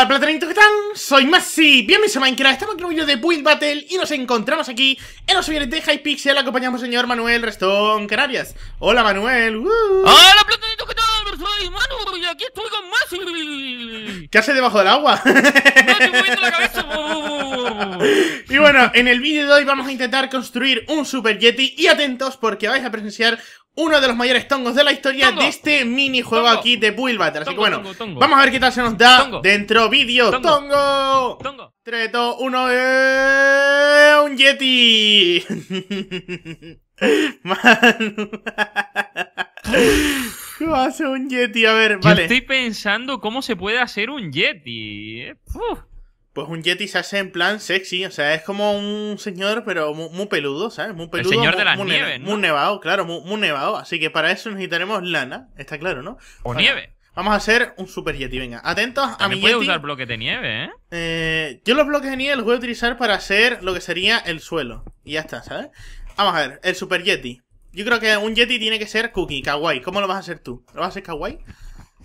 Hola platanitos, ¿qué tal? Soy Masi, bienvenidos a Minecraft, estamos en un vídeo de Build Battle y nos encontramos aquí en los servidores de Hypixel Acompañamos al señor Manuel Restón Canarias Hola Manuel uh. ¡Hola platanitos, qué tal! Soy Manu y aquí estoy con Masi ¿Qué hace debajo del agua? ¡No estoy moviendo la cabeza! y bueno, en el vídeo de hoy vamos a intentar construir un Super Yeti Y atentos porque vais a presenciar uno de los mayores tongos de la historia Tongo. de este minijuego Tongo. aquí de Build Battle Así que bueno, tongo, vamos a ver qué tal se nos da dentro vídeo Tongo. ¡Tongo! Tongo 3, 2, 1, eh, un Yeti. Manu. ¿Cómo hace un Yeti? A ver, Yo vale. estoy pensando cómo se puede hacer un Yeti. eh. Uf. Pues un Yeti se hace en plan sexy, o sea, es como un señor, pero muy, muy peludo, ¿sabes? Muy peludo. señor muy- de las muy nieves, ¿no? Muy nevado, claro, muy, nevado. Así que para eso necesitaremos lana, está claro, ¿no? O nieve. Vamos a hacer un Super Yeti, venga. Atentos a mi puede Yeti. usar bloques de nieve, ¿eh? Eh, yo los bloques de nieve los voy a utilizar para hacer lo que sería el suelo. Y ya está, ¿sabes? Vamos a ver, el Super Yeti. Yo creo que un Yeti tiene que ser cookie, kawaii. ¿Cómo lo vas a hacer tú? ¿Lo vas a hacer kawaii?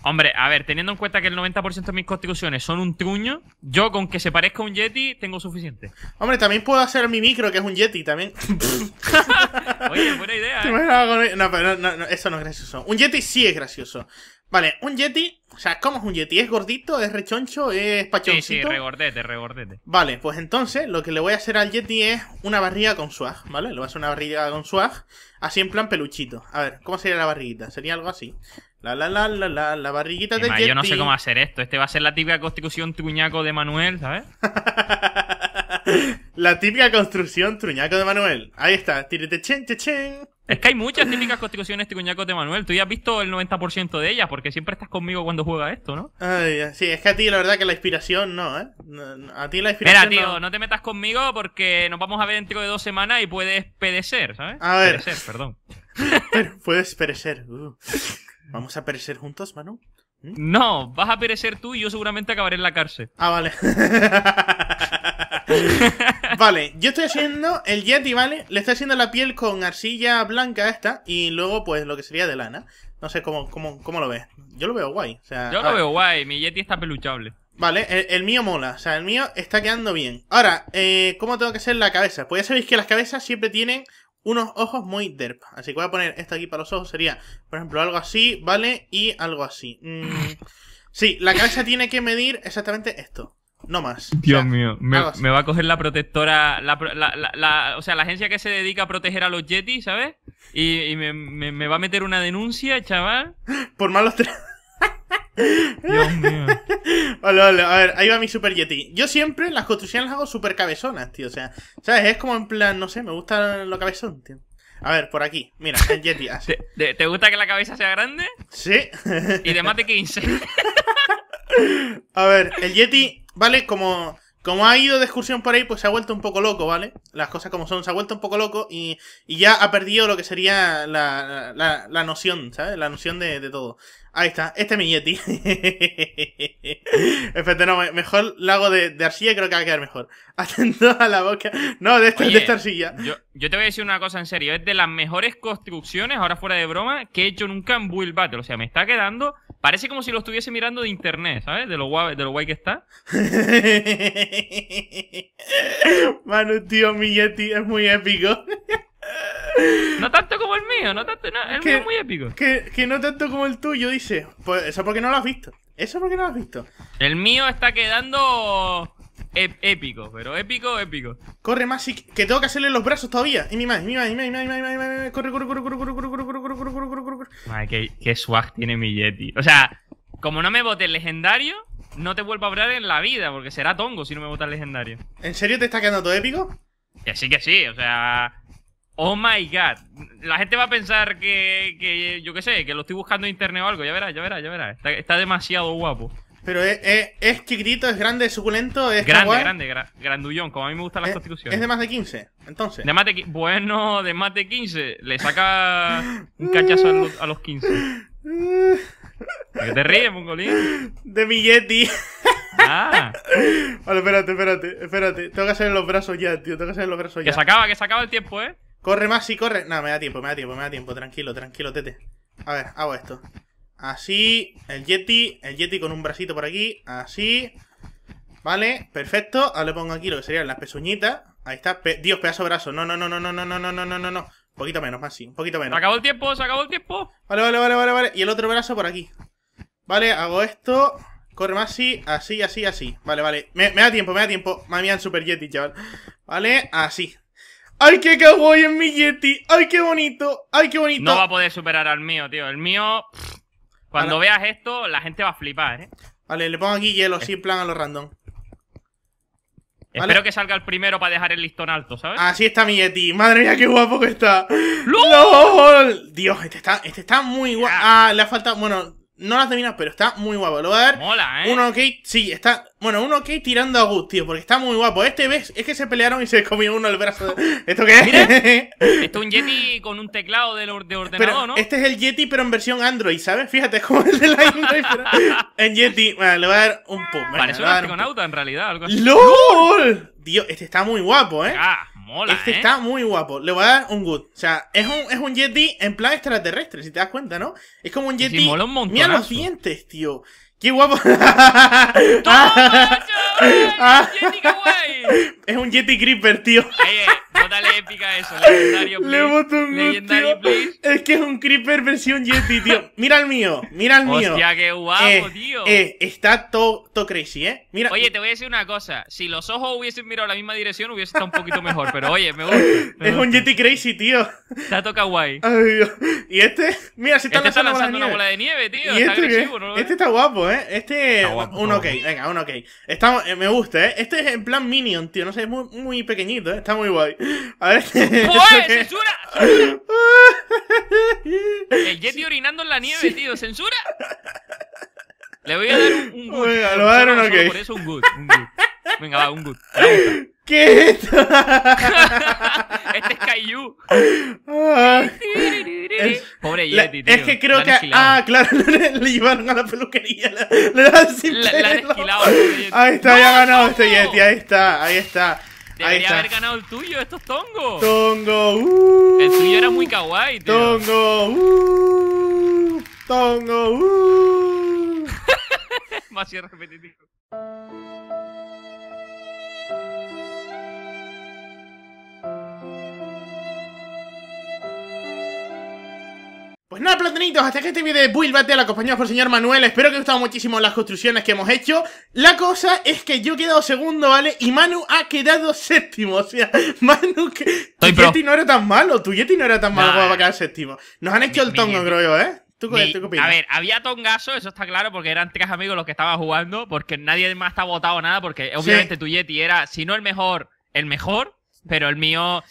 Hombre, a ver, teniendo en cuenta que el 90% de mis constituciones son un truño, yo con que se parezca a un Yeti tengo suficiente. Hombre, también puedo hacer mi micro, que es un Yeti también. Oye, buena idea, ¿Te ¿eh? con- No, pero no, eso no es gracioso. Un Yeti sí es gracioso. Vale, un Yeti. O sea, ¿cómo es un Yeti? ¿Es gordito? ¿Es rechoncho? ¿Es Sí, pachoncito? sí, regordete, regordete. Vale, pues entonces lo que le voy a hacer al Yeti es una barriga con swag, ¿vale? Le voy a hacer una barriga con swag, así en plan peluchito. A ver, ¿cómo sería la barriguita? Sería algo así. La la la la la, la barriguita Yeti. yo no sé cómo hacer esto. Este va a ser la típica constitución truñaco de Manuel, ¿sabes? la típica construcción truñaco de Manuel. Ahí está, tirete chen, chen, chen. Es que hay muchas típicas constituciones truñacos de Manuel. Tú ya has visto el 90% de ellas, porque siempre estás conmigo cuando juega esto, ¿no? Ay, sí, es que a ti la verdad que la inspiración no, ¿eh? A ti la Mira, inspiración tío, no. no te metas conmigo porque nos vamos a ver dentro de dos semanas y puedes pedecer, ¿sabes? A ver. Pedecer, perdón. Pero puedes perecer. uh. Vamos a perecer juntos, Manu. No, vas a perecer tú y yo seguramente acabaré en la cárcel. Ah, vale. vale, yo estoy haciendo el Yeti, ¿vale? Le estoy haciendo la piel con arcilla blanca esta y luego pues lo que sería de lana. No sé cómo, cómo, cómo lo ves. Yo lo veo guay. O sea, Yo lo veo guay, mi Yeti está peluchable. Vale, el, el mío mola. O sea, el mío está quedando bien. Ahora, eh, ¿cómo tengo que hacer la cabeza? Pues ya sabéis que las cabezas siempre tienen unos ojos muy derp. Así que voy a poner esto aquí para los ojos. Sería, por ejemplo, algo así, ¿vale? Y algo así. Mm, sí, la cabeza tiene que medir exactamente esto. No más. O Dios sea, mío, me, va a coger la protectora, la, la- la- la- o sea, la agencia que se dedica a proteger a los Yeti, ¿sabes? Y, y me, me- me va a meter una denuncia, chaval. Por malos Dios mío. Vale, vale, a ver, ahí va mi super yeti. Yo siempre las construcciones las hago super cabezonas, tío. O sea, ¿sabes? Es como en plan, no sé, me gusta lo cabezón, tío. A ver, por aquí, mira, el yeti, así. ¿Te, te- te gusta que la cabeza sea grande? Sí. Y de más de 15. A ver, el Yeti, ¿vale? Como, como ha ido de excursión por ahí, pues se ha vuelto un poco loco, ¿vale? Las cosas como son, se ha vuelto un poco loco y, y ya ha perdido lo que sería la, la, la noción, ¿sabes? La noción de, de todo. Ahí está, este es mi Yeti. Espérate, no, me- mejor lo hago de, de arcilla, creo que va a quedar mejor. Atento a la boca. No, de esta, Oye, de esta arcilla. Yo, yo te voy a decir una cosa en serio. Es de las mejores construcciones, ahora fuera de broma, que he hecho nunca en Build Battle. O sea, me está quedando. Parece como si lo estuviese mirando de internet, ¿sabes? De lo guay, de lo guay que está. Manu, tío, mi Yeti es muy épico. No tanto como el mío, no tanto. No, el mío es muy épico. Que, que no tanto como el tuyo, dice. Pues eso porque no lo has visto. Eso porque no lo has visto. El mío está quedando. Ép- épico, pero épico, épico. Corre más, que tengo que hacerle los brazos todavía. Y mi y mi y mi y mi más. Corre, corre, corre, corre, corre, corre, corre, corre, corre, corre, corre, corre, corre, corre. Madre, qué, qué swag tiene mi Yeti. O sea, como no me bote el legendario, no te vuelvo a hablar en la vida, porque será tongo si no me bota el legendario. ¿En serio te está quedando todo épico? Que sí, que sí, o sea. Oh my god. La gente va a pensar que, que yo qué sé, que lo estoy buscando en internet o algo. Ya verás, ya verás, ya verás. Está, está demasiado guapo. Pero es, es, es chiquitito, es grande, es suculento, es Grande, grande, gra- grandullón, como a mí me gustan las Es, constituciones. es de más de 15, entonces. De más de qui- Bueno, de más de 15. Le saca un cachazo a los, a los 15. ¿De qué te ríes, mongolín? De mi Yeti. Ah, Vale, espérate, espérate, espérate. Tengo que hacer los brazos ya, tío. Tengo que hacer los brazos que ya. se acaba, que se acaba el tiempo, ¿eh? Corre más, sí, corre. No, me da tiempo, me da tiempo, me da tiempo. Tranquilo, tranquilo, tete. A ver, hago esto. Así, el Yeti, el Yeti con un bracito por aquí, así. Vale, perfecto. Ahora le pongo aquí lo que serían las pezuñitas. Ahí está. Pe- Dios, pedazo de brazo. No, no, no, no, no, no, no, no, no, no, no, no. Un poquito menos, más sí. Un poquito Se menos. acabó el tiempo, se acabó el tiempo. Vale, vale, vale, vale, vale. Y el otro brazo por aquí. Vale, hago esto. Corre más así, así, así, así. Vale, vale. Me, me da tiempo, me da tiempo. Madre mía, en Super Yeti, chaval. Vale, así. ¡Ay, qué kawaii en mi Yeti! ¡Ay, qué bonito! ¡Ay, qué bonito! No va a poder superar al mío, tío. El mío. pff, Cuando Ahora- veas esto, la gente va a flipar, ¿eh? Vale, le pongo aquí hielo, así en plan a lo random. Vale. Espero que salga el primero para dejar el listón alto, ¿sabes? Así está mi Yeti. Madre mía, qué guapo que está. ¡Lol! ¡Lol! Dios, este está, este está muy guapo. Ah, le ha faltado. Bueno, no lo has terminado, pero está muy guapo. Lo voy a dar. Mola, ¿eh? Un ok, sí, está. Bueno, un ok tirando a Gus, tío, porque está muy guapo. Este ves, es que se pelearon y se comió uno el brazo. de- ¿Esto qué es? Esto es un Yeti con un teclado de, de ordenador, Pero ¿no? este es el Yeti, pero en versión Android, ¿sabes? Fíjate, es como el de la Android, pero en Yeti. Bueno, le voy a dar un pum. Parece un astronauta, en realidad. Algo así. ¡LOL! Dios, este está muy guapo, ¿eh? Ah, mola, Este ¿eh? está muy guapo. Le voy a dar un good. O sea, es un, es un Yeti en plan extraterrestre, si te das cuenta, ¿no? Es como un Sí, sí, Yeti. mola un Mira los dientes, tío. Qué guapo. ¡Toma, chaval! ¡Yeti kawaii! es un Yeti Creeper, tío. Eh, eh, bótale épica a eso. Legendario, Le please. boto un Legendario, please. Es que es un Creeper versión Yeti, tío. Mira el mío. Mira el mío. Hostia, qué guapo, Eh, tío. eh, está todo to crazy, ¿eh? Mira. Oye, te voy a decir una cosa. Si los ojos hubiesen mirado la misma dirección, hubiese estado un poquito mejor. Pero oye, me gusta. me es un. Yeti crazy, tío. Está todo kawaii. Ay, Dios. Y este, mira, se está Este está lanzando, lanzando una bola de nieve, tío. ¿Y Está este agresivo, ¿no? Este está guapo, ¿eh? Este, Está guapo, un ok, venga, un ok. Está, eh, me gusta, ¿eh? Este es en plan Minion, tío, no sé, es muy, muy pequeñito, ¿eh? Está muy guay. A ver. ¡Pues! ¿esto qué? ¡Censura! El Yeti orinando en la nieve, tío. ¿Censura? Le voy a dar un, un good. Venga, le voy a dar un ok. Por eso un good, un good. Venga, va, un good. ¿Qué es esto? Este es Es- Pobre la- Yeti, tío. es que creo La que. Ah, claro, le, le llevaron a la peluquería. Le, le dan sin La- la han pelo. esquilado, Yeti. Ahí está, ya ha ¡No, ganado este Tongo! Yeti, ahí está, ahí está. Ahí Debería está. haber ganado el tuyo, estos tongos. Tongo, uh, El tuyo era muy kawaii, tío. Tongo, uh, Tongo, uh. Demasiado repetitivo. Pues nada, platanitos, hasta que este vídeo de Build Battle acompañados por el señor Manuel. Espero que os gustado muchísimo las construcciones que hemos hecho. La cosa es que yo he quedado segundo, ¿vale? Y Manu ha quedado séptimo. O sea, Manu, que tu pro. Yeti no era tan malo. Tu Yeti no era tan malo Nah. para quedar séptimo. Nos han hecho Mi- el tongo, creo yo, ¿eh? ¿Tú, Mi- tú qué opinas? a ver, había tongazo, eso está claro, porque eran tres amigos los que estaban jugando, porque nadie más está votado nada, porque obviamente tu Yeti era, si no el mejor, el mejor, pero el mío,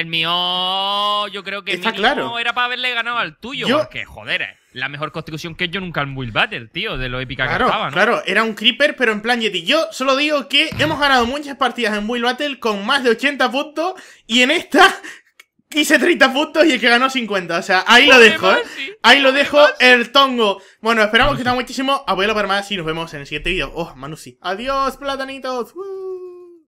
el mío, yo creo que Está claro. era para haberle ganado al tuyo, Yo- porque joder, eh, la mejor construcción que hecho nunca en Build Battle, tío, de lo épica Claro, que estaba, ¿no? claro, era un creeper, pero en plan Yeti. Yo solo digo que hemos ganado muchas partidas en Build Battle con más de 80 puntos. Y en esta hice 30 puntos y el que ganó 50. O sea, ahí lo dejo, ¿eh? Ahí lo dejo, el tongo. Bueno, esperamos que os muchísimo. Apoyalo para más y nos vemos en el siguiente vídeo. Oh, Manu sí. Adiós, platanitos. Uh.